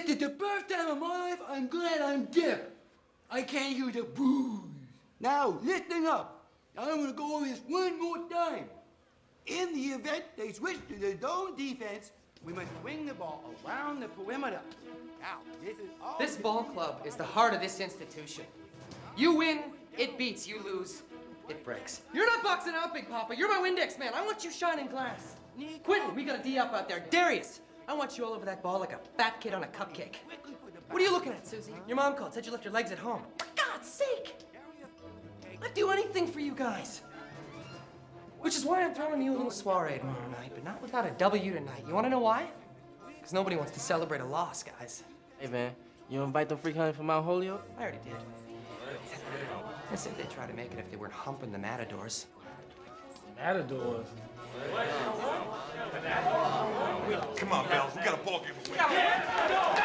first time in my life, I'm glad I'm deaf. I can't use the booze. Now, listen up. I'm gonna go over this one more time. In the event they switch to the zone defense, we must swing the ball around the perimeter. Now, this is all. This ball club is the heart of this institution. You win, it beats. You lose, it breaks. You're not boxing out, Big Papa. You're my Windex man. I want you shining glass. Quentin, we got a D up out there. Darius, I want you all over that ball like a fat kid on a cupcake. What are you looking at, Susie? Your mom called, said you left your legs at home. For God's sake! I'd do anything for you guys. Which is why I'm throwing you a little soiree tomorrow night, but not without a W tonight. You wanna know why? Because nobody wants to celebrate a loss, guys. Hey man, you invite the freak hunting for Mount Holyoke? I already did. I said they'd try to make it if they weren't humping the matadors. Matadors. Come on, Bells. We got a ball game.